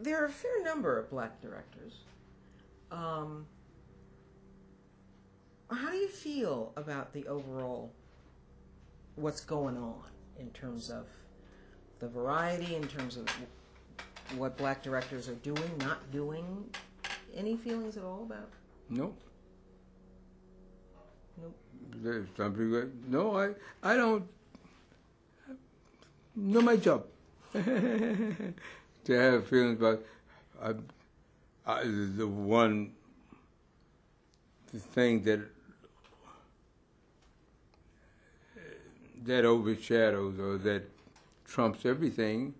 there are a fair number of black directors. Um, how do you feel about the overall what's going on in terms of the variety, in terms of what black directors are doing, not doing? Any feelings at all about? Nope. Nope. There's some people. that- No, I I don't. Know my job. to have feelings about I, I, the one the thing that that overshadows or that trumps everything.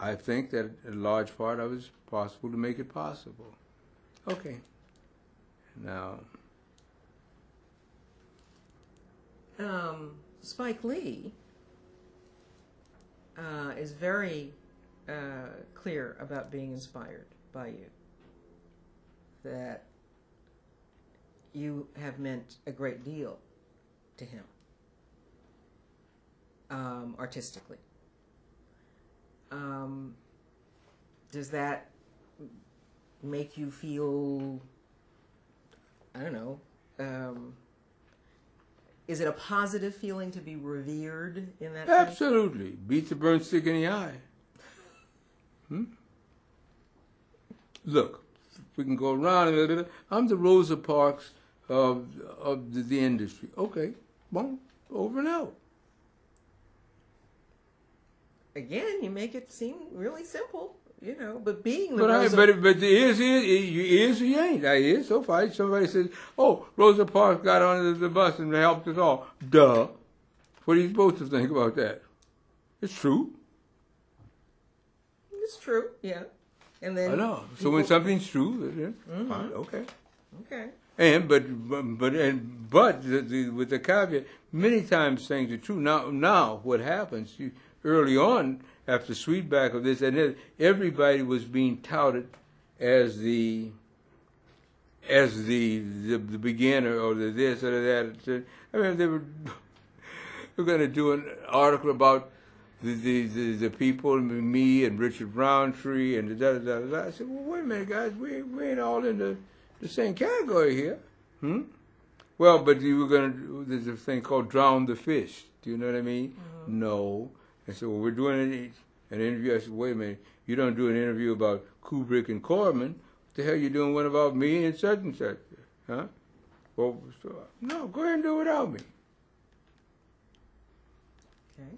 I think that a large part of it is possible to make it possible. Okay. Now. um, Spike Lee uh, is very uh, clear about being inspired by you. That you have meant a great deal to him um, artistically. Um, does that make you feel? I don't know. Um, is it a positive feeling to be revered in that? Absolutely. Beat the burnt stick in the eye. Hmm? Look, we can go around a little. I'm the Rosa Parks of of the, the industry. Okay, boom, over and out. Again, you make it seem really simple, you know. But being the But I, but but the is is you is you ain't. I is so far. Somebody says, "Oh, Rosa Parks got on the bus and helped us all." Duh. What are you supposed to think about that? It's true. It's true, yeah. And then I know. So when something's true, then mm-hmm. fine, okay. okay, And but but and but the, the, with the caveat, many times things are true. Now now what happens? You, early on, after Sweetback of this and that, everybody was being touted as the as the the, the beginner or the this or that. I mean, they were they were going to do an article about. The, the, the, the people, me and Richard Roundtree and the da da da da. I said, well, wait a minute, guys, we, we ain't all in the, the same category here. Hmm? Well, but you were going to, there's a thing called drown the fish. Do you know what I mean? No. And so we're doing an, an interview. I said, wait a minute, you don't do an interview about Kubrick and Corman. What the hell you doing one about me and such and such? Huh? Well, so, no, go ahead and do it without me. okay.